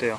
어때요?